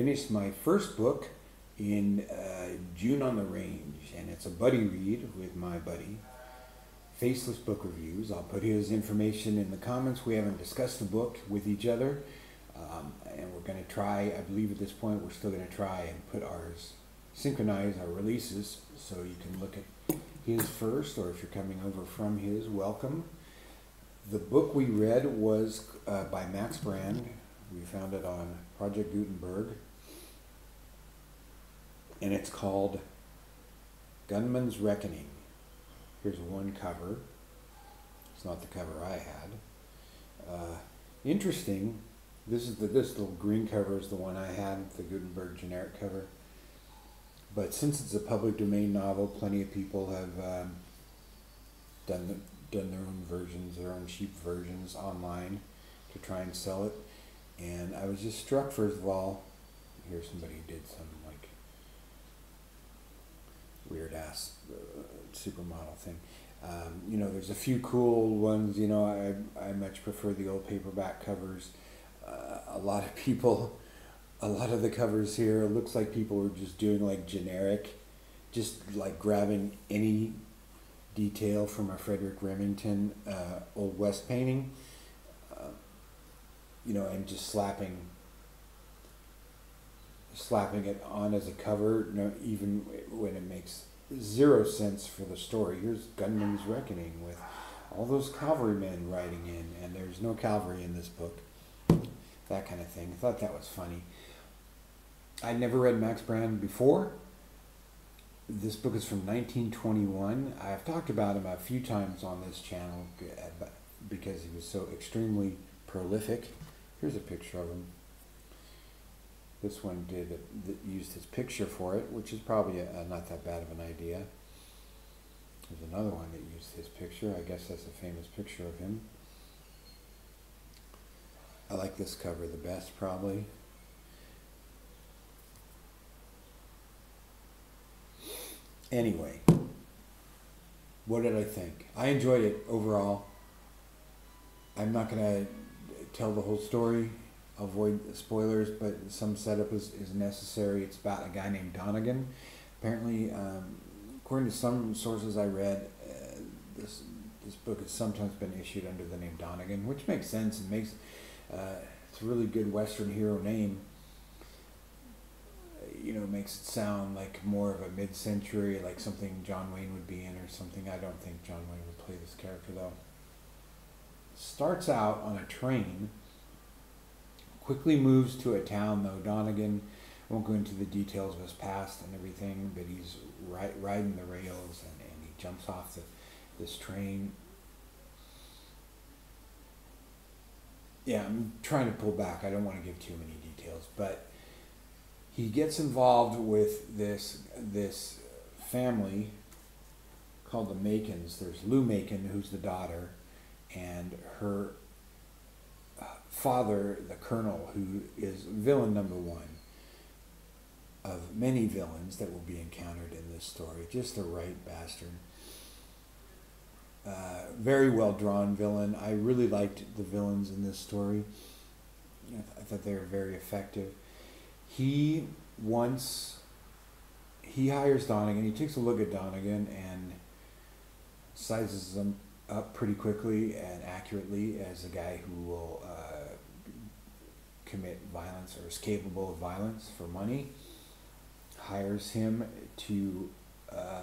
finished my first book in uh, June on the Range, and it's a buddy read with my buddy. Faceless Book Reviews. I'll put his information in the comments. We haven't discussed the book with each other, um, and we're going to try, I believe at this point, we're still going to try and put ours, synchronize our releases so you can look at his first, or if you're coming over from his, welcome. The book we read was uh, by Max Brand. We found it on Project Gutenberg. And it's called Gunman's Reckoning. Here's one cover. It's not the cover I had. Uh, interesting. This is the this little green cover is the one I had, the Gutenberg generic cover. But since it's a public domain novel, plenty of people have um, done the, done their own versions, their own cheap versions online to try and sell it. And I was just struck, first of all, here's somebody who did some like weird ass uh, supermodel thing. Um, you know, there's a few cool ones. You know, I I much prefer the old paperback covers. Uh, a lot of people, a lot of the covers here looks like people were just doing like generic, just like grabbing any detail from a Frederic Remington uh, Old West painting, uh, you know, and just slapping slapping it on as a cover, no, even when it makes zero sense for the story. Here's Gunman's Reckoning with all those cavalrymen riding in, and there's no cavalry in this book. That kind of thing. I thought that was funny. I'd never read Max Brand before. This book is from 1921. I've talked about him a few times on this channel uh, because he was so extremely prolific. Here's a picture of him. This one did used his picture for it, which is probably a, not that bad of an idea. There's another one that used his picture. I guess that's a famous picture of him. I like this cover the best, probably. Anyway, what did I think? I enjoyed it overall. I'm not going to tell the whole story, avoid spoilers, but some setup is, is necessary. It's about a guy named Donegan. Apparently, um, according to some sources I read, uh, this this book has sometimes been issued under the name Donegan, which makes sense and makes uh, it's a really good Western hero name you know, makes it sound like more of a mid-century, like something John Wayne would be in or something. I don't think John Wayne would play this character though. Starts out on a train, quickly moves to a town though. Donegan won't go into the details of his past and everything, but he's ri- riding the rails and, and he jumps off the, this train. Yeah, I'm trying to pull back. I don't want to give too many details, but he gets involved with this this family called the Macons. There's Lou Macon, who's the daughter, and her father, the colonel, who is villain number one of many villains that will be encountered in this story. Just a right bastard. Uh, very well drawn villain. I really liked the villains in this story. I thought they were very effective he once he hires Donegan. He takes a look at Donegan and sizes him up pretty quickly and accurately as a guy who will uh, commit violence or is capable of violence for money. Hires him to uh,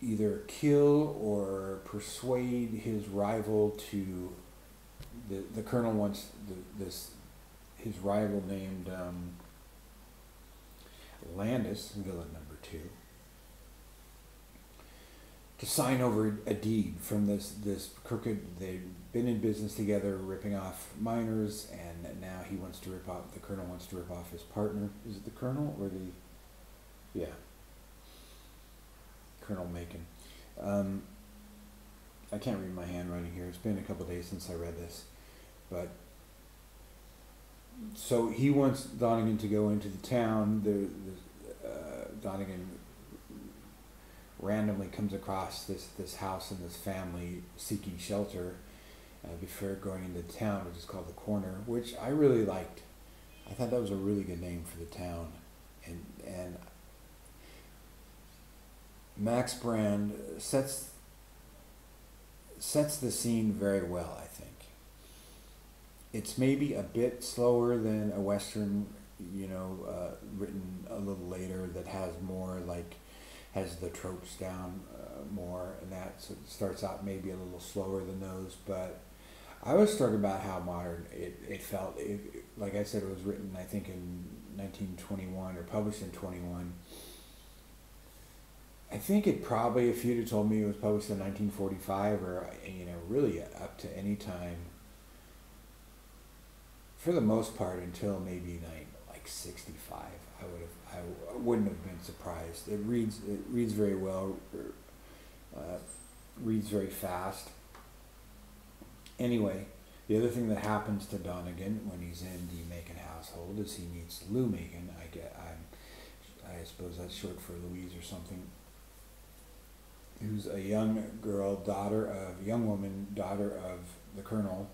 either kill or persuade his rival to. The, the colonel wants the, this his rival named um, Landis, villain number two, to sign over a deed from this this crooked. They've been in business together, ripping off miners, and now he wants to rip off. The colonel wants to rip off his partner. Is it the colonel or the? Yeah. Colonel Macon. Um, I can't read my handwriting here. It's been a couple days since I read this, but so he wants Donegan to go into the town. The, the uh, Donegan randomly comes across this this house and this family seeking shelter uh, before going into town, which is called the Corner, which I really liked. I thought that was a really good name for the town, and and Max Brand sets sets the scene very well. I think it's maybe a bit slower than a western, you know, uh, written a little later that has more like has the tropes down uh, more, and that so starts out maybe a little slower than those, but. I was struck about how modern it, it felt. It, like I said, it was written, I think, in 1921 or published in 21. I think it probably, if you'd have told me it was published in 1945 or, you know, really up to any time, for the most part, until maybe like 65, I would have, I wouldn't have been surprised. It reads, it reads very well, uh, reads very fast Anyway, the other thing that happens to Donegan when he's in the Macon household is he meets Lou Macon. I get, I'm, I suppose that's short for Louise or something. Who's a young girl, daughter of young woman, daughter of the colonel,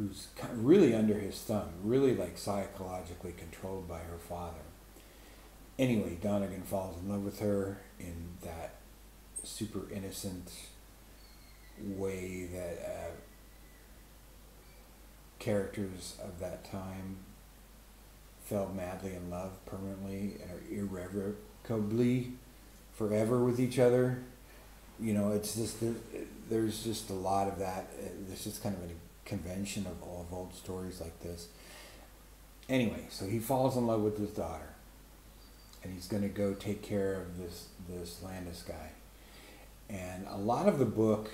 who's really under his thumb, really like psychologically controlled by her father. Anyway, Donegan falls in love with her in that super innocent way that uh, characters of that time fell madly in love permanently and are irrevocably forever with each other. You know, it's just there's just a lot of that. There's just kind of a convention of of old stories like this. Anyway, so he falls in love with his daughter, and he's going to go take care of this this Landis guy. And a lot of the book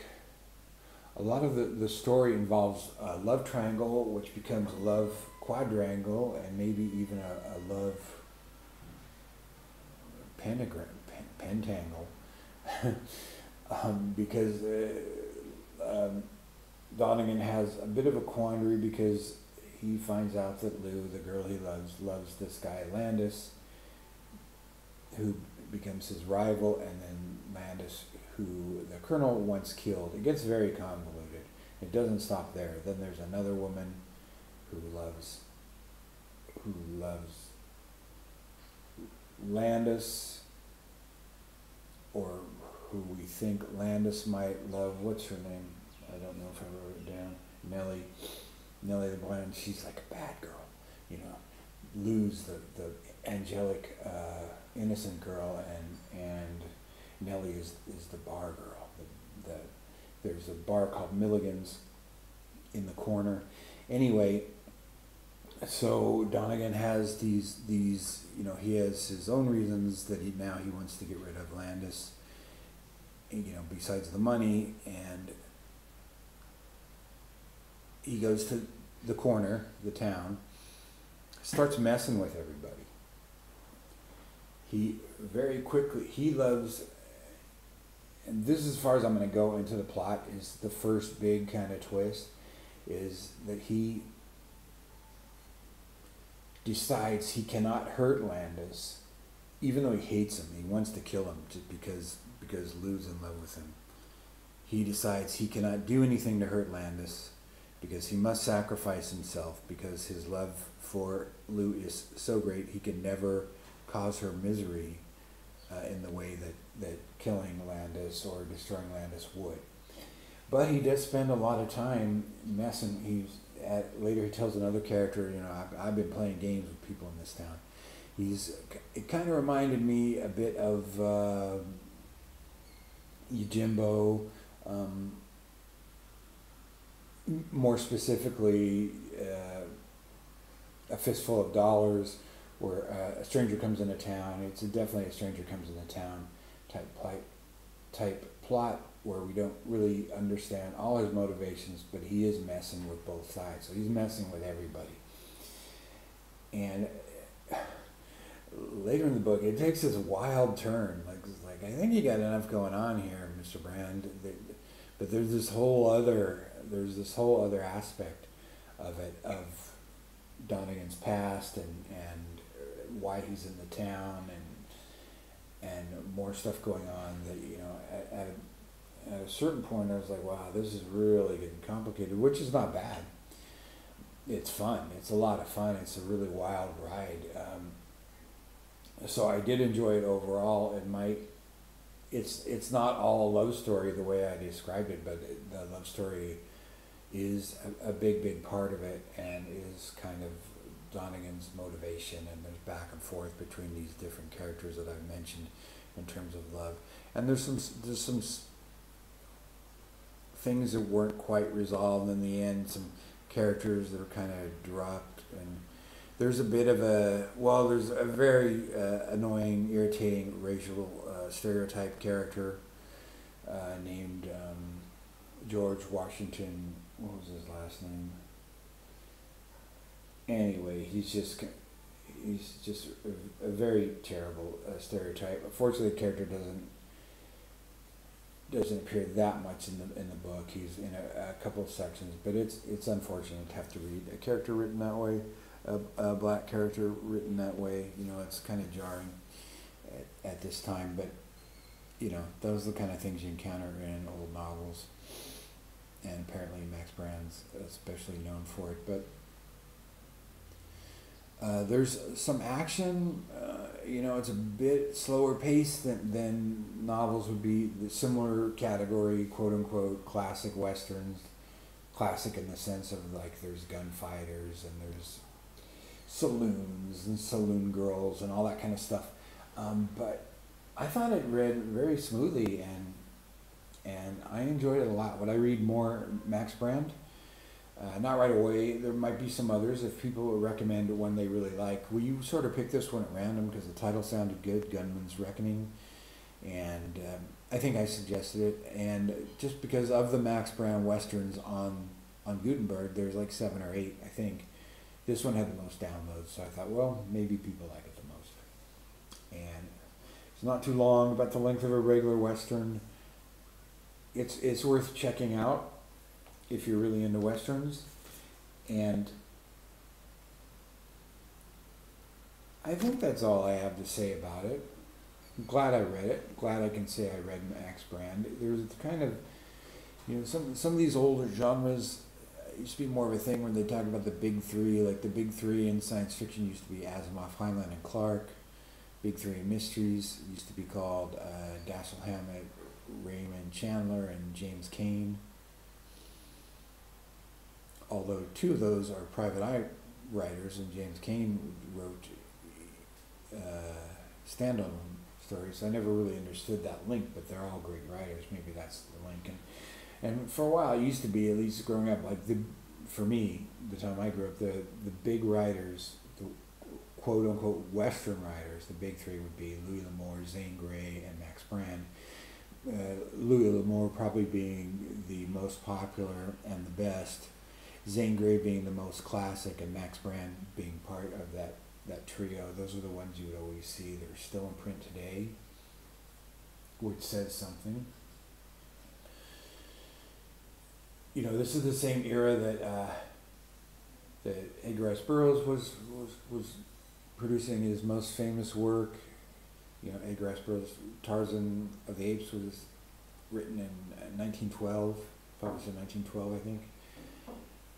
a lot of the, the story involves a love triangle, which becomes a love quadrangle, and maybe even a, a love pentagram, pentangle, um, because uh, um, Donegan has a bit of a quandary because he finds out that Lou, the girl he loves, loves this guy Landis, who becomes his rival, and then Landis who the colonel once killed. It gets very convoluted. It doesn't stop there. Then there's another woman who loves who loves Landis or who we think Landis might love. What's her name? I don't know if I wrote. Nellie. Nellie the Blind. She's like a bad girl. You know, Lou's the, the angelic, uh, innocent girl, and and Nellie is, is the bar girl. The, the, there's a bar called Milligan's in the corner. Anyway, so Donegan has these these you know he has his own reasons that he now he wants to get rid of Landis. You know, besides the money, and he goes to the corner, the town, starts messing with everybody. He very quickly he loves and this is as far as I'm going to go into the plot is the first big kind of twist is that he decides he cannot hurt Landis even though he hates him he wants to kill him just because because Lou's in love with him he decides he cannot do anything to hurt Landis because he must sacrifice himself because his love for Lou is so great he can never cause her misery uh, in the way that, that killing Landis or destroying Landis would. But he does spend a lot of time messing. He's at, later he tells another character, you know, I've, I've been playing games with people in this town. He's it kind of reminded me a bit of uh, Yojimbo, um, more specifically, uh, a fistful of dollars where uh, a stranger comes into town. It's a, definitely a stranger comes into town type plot, type plot where we don't really understand all his motivations, but he is messing with both sides. So he's messing with everybody. And later in the book, it takes this wild turn. Like, like I think you got enough going on here, Mr. Brand. But there's this whole other, there's this whole other aspect of it, of Donegan's past and, and why he's in the town and and more stuff going on that you know at, at, a, at a certain point I was like wow this is really getting complicated which is not bad it's fun. It's a lot of fun. It's a really wild ride. Um, so I did enjoy it overall. It might, it's it's not all love story the way I described it, but the love story is a, a big big part of it and is kind of Donegan's motivation and there's back and forth between these different characters that I've mentioned in terms of love. And there's some there's some things that weren't quite resolved in the end. Some characters that are kind of dropped and there's a bit of a well there's a very uh, annoying irritating racial stereotype character uh, named um, george washington what was his last name anyway he's just he's just a, a very terrible uh, stereotype unfortunately the character doesn't doesn't appear that much in the in the book. He's in a, a couple of sections, but it's it's unfortunate to have to read a character written that way, a, a black character written that way. You know, it's kind of jarring at, at this time, but you know, those are the kind of things you encounter in old novels, and apparently Max Brand's especially known for it. But uh, there's some action. Uh, you know, it's a bit slower pace than, than novels would be. The similar category, quote unquote, classic westerns. Classic in the sense of like there's gunfighters and there's saloons and saloon girls and all that kind of stuff. Um, but I thought it read very smoothly and and I enjoyed it a lot. Would I read more Max Brand? Uh, not right away. There might be some others if people would recommend one they really like. Will you sort of pick this one at random because the title sounded good, Gunman's Reckoning, and um, I think I suggested it. And just because of the Max Brand westerns on on Gutenberg, there's like seven or eight, I think. This one had the most downloads, so I thought, well, maybe people like it. And it's not too long, about the length of a regular western. It's it's worth checking out if you're really into westerns. And I think that's all I have to say about it. I'm glad I read it. Glad I can say I read Max Brand. There's kind of, you know, some some of these older genres uh, used to be more of a thing when they talk about the big three. Like the big three in science fiction used to be Asimov, Heinlein, and Clarke. Big three mysteries used to be called uh, Dashiell Hammett, Raymond Chandler, and James Cain although two of those are private eye writers, and James Cain wrote uh, standalone stories. I never really understood that link, but they're all great writers. Maybe that's the link. And, and for a while, it used to be, at least growing up, like the, for me, the time I grew up, the, the big writers, the quote unquote Western writers, the big three would be Louis L'Amour, Zane Grey, and Max Brand. Uh, Louis L'Amour probably being the most popular and the best Zane Grey being the most classic and Max Brand being part of that, that trio. Those are the ones you would always see. They're still in print today, which says something. You know, this is the same era that uh, that Edgar Rice Burroughs was, was was producing his most famous work. You know, Edgar Rice Tarzan of the Apes was written in uh, 1912, published in 1912, I think.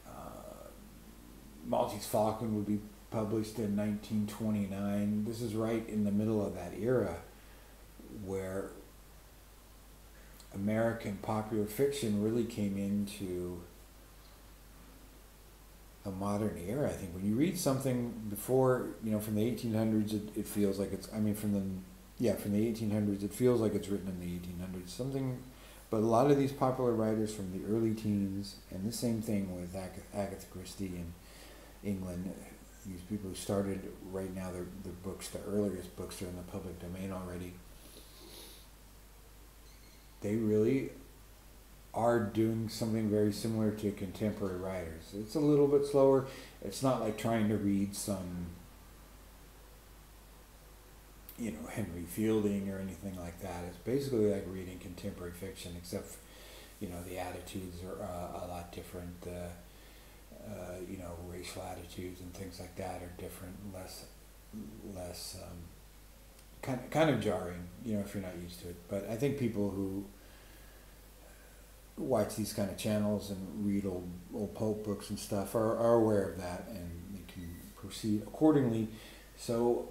Uh, Maltese Falcon would be published in 1929. This is right in the middle of that era where American popular fiction really came into a modern era. I think when you read something before, you know, from the 1800s, it, it feels like it's, I mean, from the, yeah, from the 1800s, it feels like it's written in the 1800s. Something, but a lot of these popular writers from the early teens, and the same thing with Agatha Christie and England. These people who started right now, their, their books, the earliest books are in the public domain already. They really are doing something very similar to contemporary writers. It's a little bit slower. It's not like trying to read some, you know, Henry Fielding or anything like that. It's basically like reading contemporary fiction, except, you know, the attitudes are uh, a lot different. Uh, uh, you know, racial attitudes and things like that are different, less, less, um, kind kind of jarring, you know, if you're not used to it. But I think people who watch these kind of channels and read old old pulp books and stuff are, are aware of that and they can proceed accordingly. So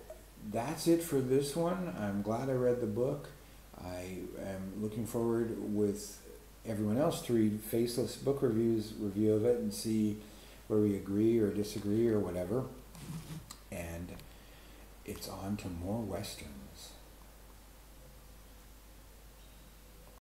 that's it for this one. I'm glad I read the book. I am looking forward with everyone else to read Faceless Book Reviews review of it and see where we agree or disagree or whatever. And it's on to more westerns.